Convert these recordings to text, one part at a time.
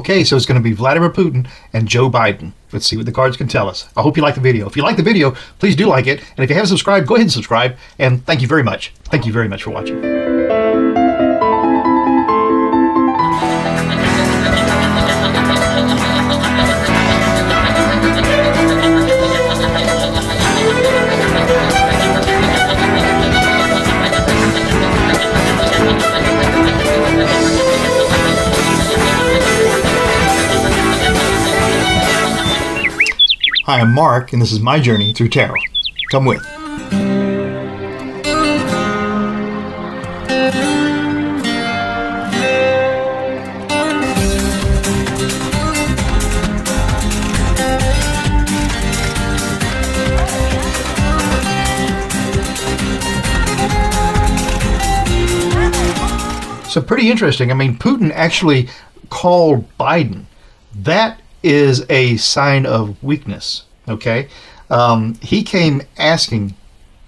Okay, so it's going to be Vladimir Putin and Joe Biden. Let's see what the cards can tell us. I hope you like the video. If you like the video, please do like it. And if you haven't subscribed, go ahead and subscribe. And thank you very much. Thank you very much for watching. Hi, I'm Mark, and this is my journey through tarot. Come with. So pretty interesting. I mean, Putin actually called Biden. That is a sign of weakness. Okay, um, he came asking,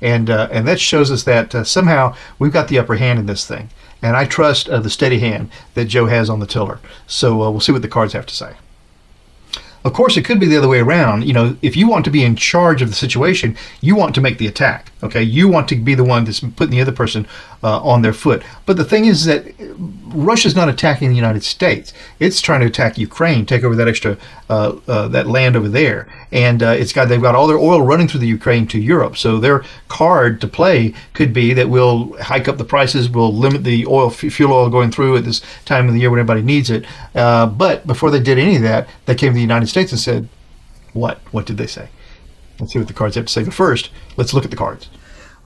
and uh, and that shows us that uh, somehow we've got the upper hand in this thing. And I trust uh, the steady hand that Joe has on the tiller. So uh, we'll see what the cards have to say. Of course, it could be the other way around. You know, if you want to be in charge of the situation, you want to make the attack. Okay, you want to be the one that's putting the other person uh, on their foot. But the thing is that Russia's not attacking the United States. It's trying to attack Ukraine, take over that extra uh, uh, that land over there, and uh, it's got they've got all their oil running through the Ukraine to Europe. So their card to play could be that we'll hike up the prices, we'll limit the oil fuel oil going through at this time of the year when everybody needs it. Uh, but before they did any of that, they came to the United States and said, "What? What did they say?" Let's see what the cards have to say. But first, let's look at the cards.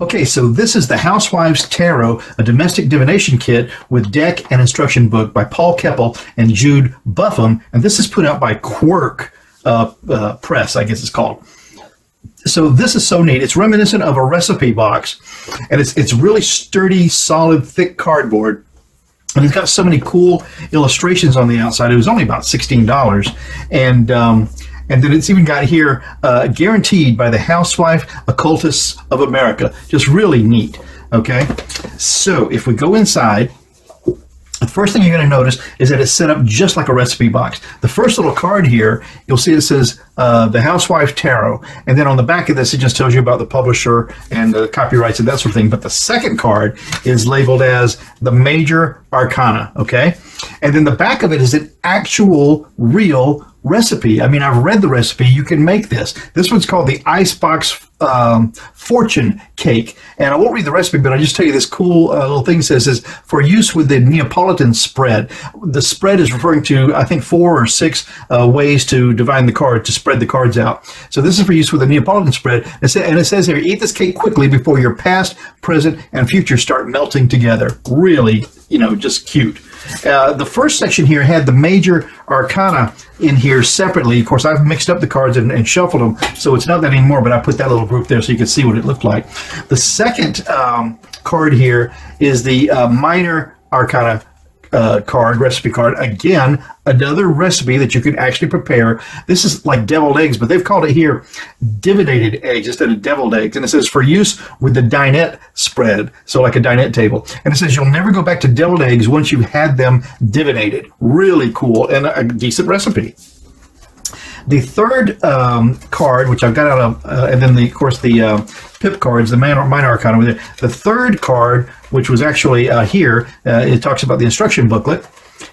Okay, so this is the Housewives Tarot, a domestic divination kit with deck and instruction book by Paul Kepple and Jude Buffum, and this is put out by Quirk uh, uh, Press, I guess it's called. So this is so neat. It's reminiscent of a recipe box, and it's it's really sturdy, solid, thick cardboard. And it's got so many cool illustrations on the outside. It was only about sixteen dollars, and um, and then it's even got here uh, guaranteed by the Housewife Occultists of America. Just really neat. Okay, so if we go inside, the first thing you're going to notice is that it's set up just like a recipe box. The first little card here, you'll see it says uh, the Housewife Tarot. And then on the back of this, it just tells you about the publisher and the copyrights and that sort of thing. But the second card is labeled as the Major Arcana, okay? And then the back of it is an actual, real recipe. I mean, I've read the recipe. You can make this. This one's called the Icebox um, Fortune Cake. And I won't read the recipe, but I'll just tell you this cool uh, little thing says is for use with the Neapolitan spread. The spread is referring to, I think, four or six uh, ways to divine the card, to spread the cards out. So this is for use with the Neapolitan spread. And it says here, eat this cake quickly before your past, present, and future start melting together. Really, you know, just cute. Uh, the first section here had the major arcana in here separately. Of course, I've mixed up the cards and, and, shuffled them, so it's not that anymore, but I put that little group there so you can see what it looked like. The second um, card here is the uh, minor arcana uh, card, recipe card. Again, another recipe that you can actually prepare. This is like deviled eggs, but they've called it here divinated eggs instead of deviled eggs. And it says for use with the dinette spread, so like a dinette table. And it says you'll never go back to deviled eggs once you've had them divinated. Really cool and a decent recipe. The third um, card, which I've got out of, uh, and then the, of course the uh, pip cards, the minor, minor arcana with it. The third card, which was actually uh, here, uh, it talks about the instruction booklet.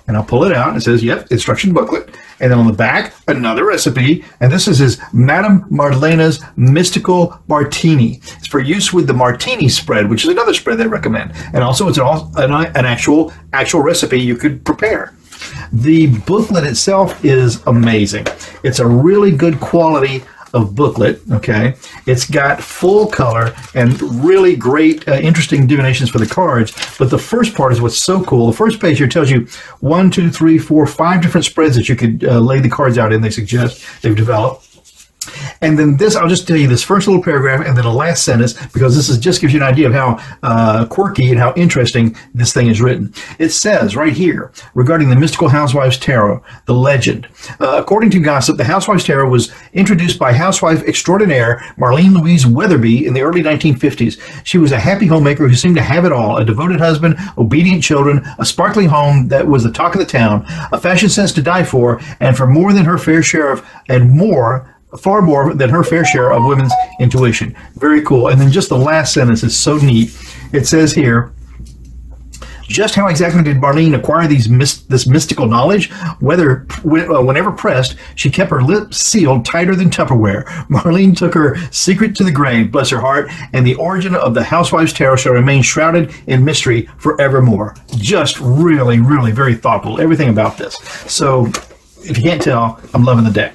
And I'll pull it out and it says, yep, instruction booklet. And then on the back, another recipe. And this is his Madame Marlena's Mystical Martini. It's for use with the martini spread, which is another spread they recommend. And also it's an, an actual, actual recipe you could prepare. The booklet itself is amazing. It's a really good quality of booklet. Okay, it's got full color and really great, uh, interesting divinations for the cards. But the first part is what's so cool. The first page here tells you one, two, three, four, five different spreads that you could uh, lay the cards out in. They suggest they've developed. And then this, I'll just tell you this first little paragraph and then a last sentence because this is just gives you an idea of how uh, quirky and how interesting this thing is written. It says right here regarding the mystical Housewives Tarot, the legend. Uh, according to gossip, the Housewives Tarot was introduced by housewife extraordinaire Marlene Louise Weatherby in the early 1950s. She was a happy homemaker who seemed to have it all: a devoted husband, obedient children, a sparkling home that was the talk of the town, a fashion sense to die for, and for more than her fair share of and more far more than her fair share of women's intuition. Very cool. And then just the last sentence is so neat. It says here, just how exactly did Marlene acquire these this mystical knowledge? Whether uh, whenever pressed, she kept her lips sealed tighter than Tupperware. Marlene took her secret to the grave, bless her heart, and the origin of the housewife's Tarot shall remain shrouded in mystery forevermore. Just really, really very thoughtful. Everything about this. So, if you can't tell, I'm loving the deck.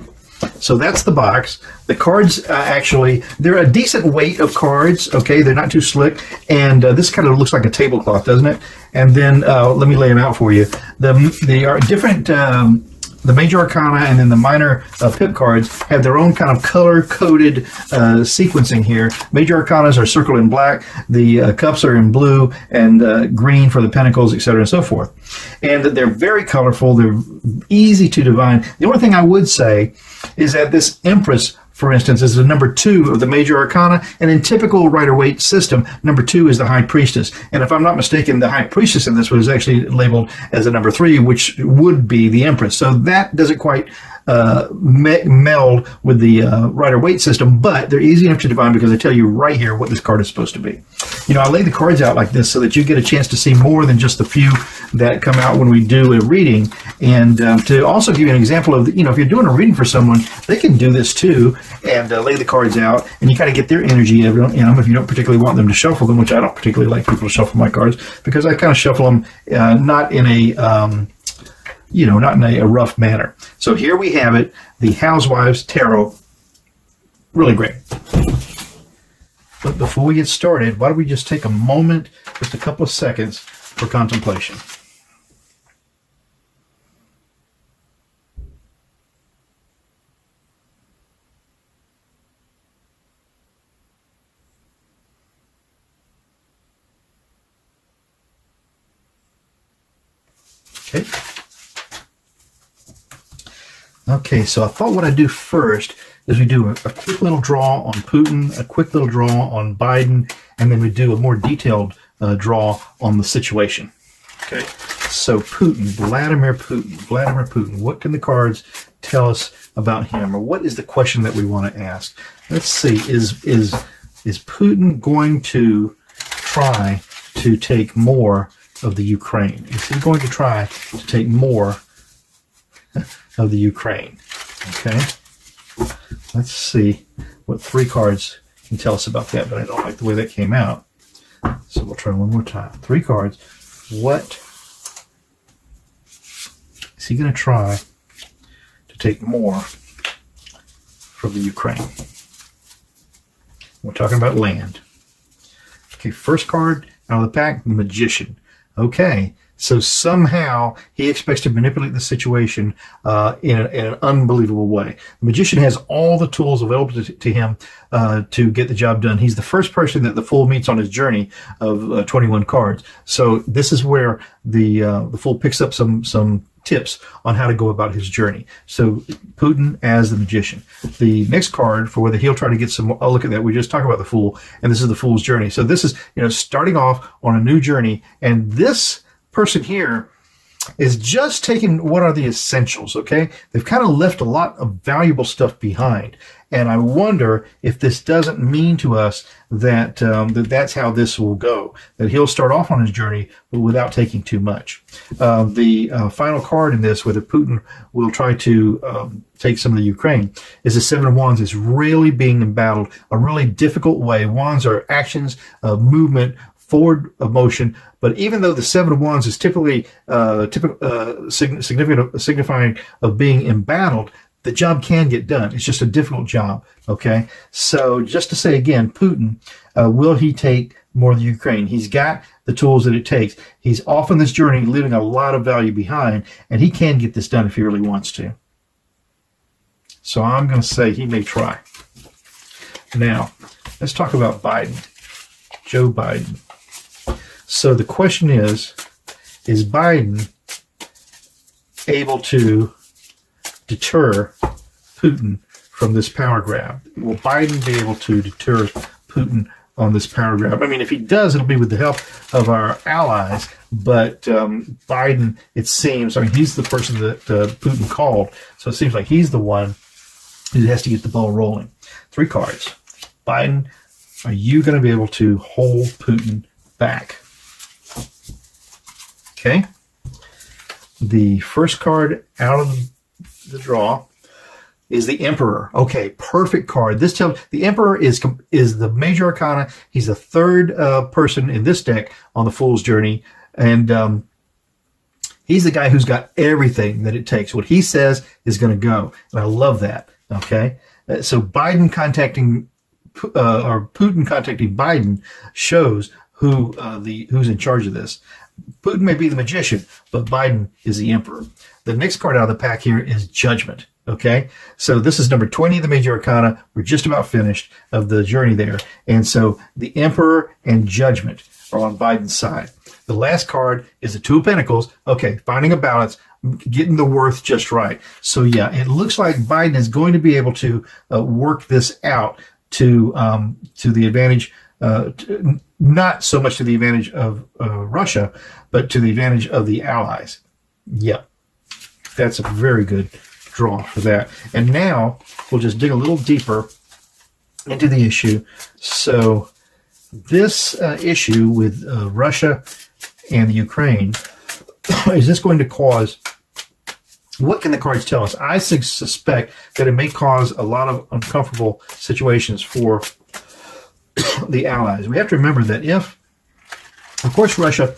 So that's the box. The cards uh, actually, they're a decent weight of cards. Okay, they're not too slick. And uh, this kind of looks like a tablecloth, doesn't it? And then uh, let me lay them out for you. The, they are different. Um, the major arcana and then the minor uh, pip cards have their own kind of color coded uh, sequencing here. Major arcanas are circled in black, the uh, cups are in blue and uh, green for the pentacles, etc., and so forth. And they're very colorful, they're easy to divine. The only thing I would say is that this Empress for instance, is the number two of the major arcana. And in typical Rider Waite system, number two is the High Priestess. And if I'm not mistaken, the High Priestess in this was actually labeled as a number three, which would be the Empress. So that doesn't quite uh, me meld with the uh, Rider Waite system, but they're easy enough to divine because I tell you right here what this card is supposed to be. You know, I lay the cards out like this so that you get a chance to see more than just the few that come out when we do a reading, and um, to also give you an example of, you know, if you're doing a reading for someone, they can do this too and uh, lay the cards out, and you kind of get their energy, you know, if you don't particularly want them to shuffle them, which I don't particularly like people to shuffle my cards because I kind of shuffle them uh, not in a um, you know, not in a, a rough manner. So here we have it, the Housewives Tarot. Really great. But before we get started, why don't we just take a moment, just a couple of seconds for contemplation. Okay. Okay, so I thought what I'd do first is we do a, a, quick little draw on Putin, a quick little draw on Biden, and then we do a more detailed uh, draw on the situation. Okay, so Putin, Vladimir Putin, Vladimir Putin, what can the cards tell us about him, or what is the question that we want to ask? Let's see, is is is Putin going to try to take more of the Ukraine? Is he going to try to take more of the Ukraine. Okay, let's see what three cards can tell us about that, but I don't like the way that came out. So we'll try one more time. Three cards. What is he going to try to take more from the Ukraine? We're talking about land. Okay, first card out of the pack, the Magician. Okay, so somehow he expects to manipulate the situation uh, in, a, in, an unbelievable way. The magician has all the tools available to, to him uh, to get the job done. He's the first person that the fool meets on his journey of uh, 21 cards. So this is where the uh, the fool picks up some some tips on how to go about his journey. So Putin as the magician. The next card for whether he'll try to get some, I'll look at that. We just talked about the fool and this is the fool's journey. So this is, you know, starting off on a new journey and this person here is just taking what are the essentials, okay? They've kind of left a lot of valuable stuff behind. And I wonder if this doesn't mean to us that, um, that that's how this will go, that he'll start off on his journey but without taking too much. Uh, the uh, final card in this, whether Putin will try to um, take some of the Ukraine, is the Seven of Wands is really being embattled a really difficult way. Wands are actions, uh, movement, forward of motion. But even though the seven of wands is typically uh, typical, uh, significant, signifying of being embattled, the job can get done. It's just a difficult job. Okay. So just to say again, Putin, uh, will he take more of the Ukraine? He's got the tools that it takes. He's off on this journey, leaving a lot of value behind, and he can get this done if he really wants to. So I'm going to say he may try. Now, let's talk about Biden, Joe Biden. So the question is, is Biden able to deter Putin from this power grab? Will Biden be able to deter Putin on this power grab? I mean, if he does, it'll be with the help of our allies. But um, Biden, it seems, I mean, he's the person that uh, Putin called. So it seems like he's the one who has to get the ball rolling. Three cards. Biden, are you going to be able to hold Putin back? Okay. The first card out of the draw is the Emperor. Okay, perfect card. This tells the Emperor is is the major arcana. He's the third uh, person in this deck on the Fool's Journey, and um, he's the guy who's got everything that it takes. What he says is going to go, and I love that. Okay, uh, so Biden contacting uh, or Putin contacting Biden shows who uh, the who's in charge of this. Putin may be the magician, but Biden is the emperor. The next card out of the pack here is Judgment. Okay, so this is number 20 of the Major Arcana. We're just about finished of the journey there. And so the Emperor and Judgment are on Biden's side. The last card is the Two of Pentacles. Okay, finding a balance, getting the worth just right. So yeah, it looks like Biden is going to be able to uh, work this out to um, to the advantage, uh, not so much to the advantage of uh, Russia, but to the advantage of the allies. Yep, that's a very good draw for that. And now we'll just dig a little deeper into the issue. So this uh, issue with uh, Russia and the Ukraine, is this going to cause, what can the cards tell us? I suspect that it may cause a lot of uncomfortable situations for the Allies. We have to remember that if, of course, Russia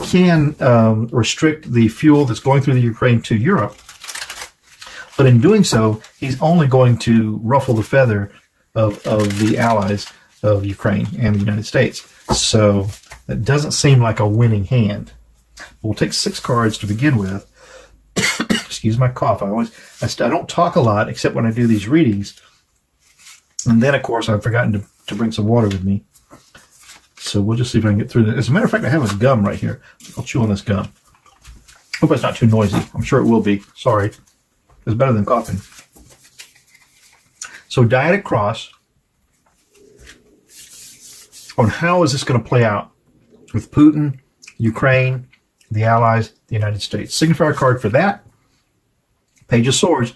can um, restrict the fuel that's going through the Ukraine to Europe, but in doing so, he's only going to ruffle the feather of, of the allies of Ukraine and the United States. So that doesn't seem like a winning hand. We'll take six cards to begin with. Excuse my cough. I always I, I don't talk a lot except when I do these readings. And then, of course, I've forgotten to, to bring some water with me. So we'll just see if I can get through this. As a matter of fact, I have a gum right here. I'll chew on this gum. Hope it's not too noisy. I'm sure it will be. Sorry. It's better than coughing. So dyadic cross on how is this going to play out with Putin, Ukraine, the Allies, the United States. Signifier card for that. Page of Swords.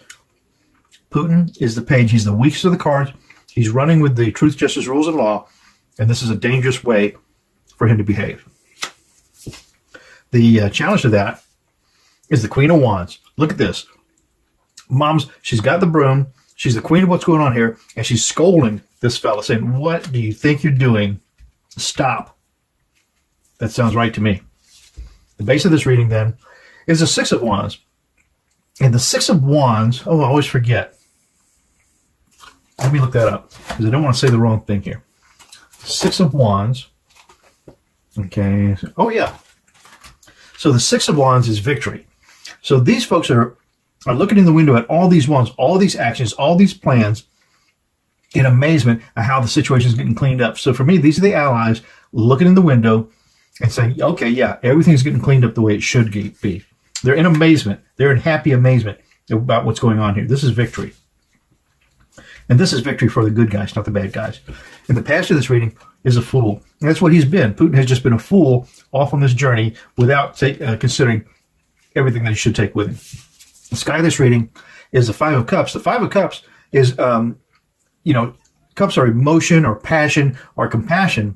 Putin is the page. He's the weakest of the cards. He's running with the truth, justice, rules, and law. And this is a dangerous way for him to behave. The uh, challenge to that is the Queen of Wands. Look at this mom's she's got the broom she's the queen of what's going on here and she's scolding this fella saying what do you think you're doing stop that sounds right to me the base of this reading then is the six of wands and the six of wands oh i always forget let me look that up because i don't want to say the wrong thing here six of wands okay oh yeah so the six of wands is victory so these folks are are looking in the window at all these ones, all these actions, all these plans in amazement at how the situation is getting cleaned up. So for me, these are the allies looking in the window and saying, okay, yeah, everything's getting cleaned up the way it should be. They're in amazement. They're in happy amazement about what's going on here. This is victory. And this is victory for the good guys, not the bad guys. And the pastor of this reading is a fool. And that's what he's been. Putin has just been a fool off on this journey without take, uh, considering everything that he should take with him. The sky of this reading is the Five of Cups. The Five of Cups is, um, you know, cups are emotion or passion or compassion.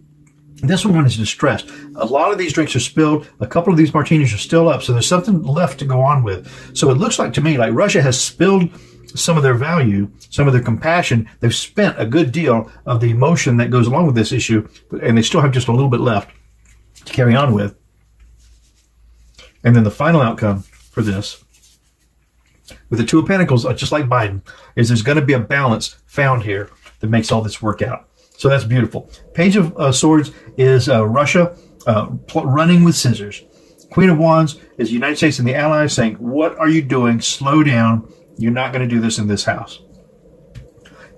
This one is distressed. A lot of these drinks are spilled. A couple of these martinis are still up. So there's something left to go on with. So it looks like to me like Russia has spilled some of their value, some of their compassion. They've spent a good deal of the emotion that goes along with this issue, and they still have just a little bit left to carry on with. And then the final outcome for this with the Two of Pentacles, uh, just like Biden, is there's going to be a balance found here that makes all this work out. So that's beautiful. Page of uh, Swords is uh, Russia uh, running with scissors. Queen of Wands is the United States and the Allies saying, What are you doing? Slow down. You're not going to do this in this house.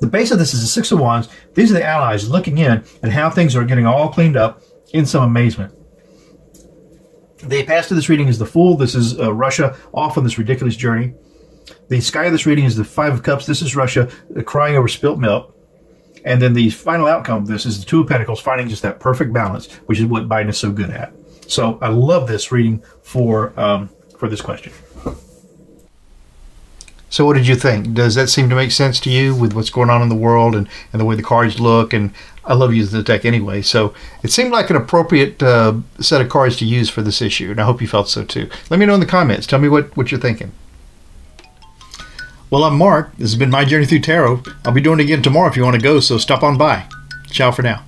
The base of this is the Six of Wands. These are the allies looking in at how things are getting all cleaned up in some amazement. The past of this reading is the Fool. This is uh, Russia off on this ridiculous journey. The sky of this reading is the Five of Cups. This is Russia uh, crying over spilt milk. And then the final outcome of this is the Two of Pentacles finding just that perfect balance, which is what Biden is so good at. So I love this reading for um, for this question. So what did you think? Does that seem to make sense to you with what's going on in the world and, and the way the cards look? And I love using the deck anyway. So it seemed like an appropriate uh, set of cards to use for this issue. And I hope you felt so too. Let me know in the comments. Tell me what, what you're thinking. Well, I'm Mark. This has been My Journey Through Tarot. I'll be doing it again tomorrow if you want to go, so stop on by. Ciao for now.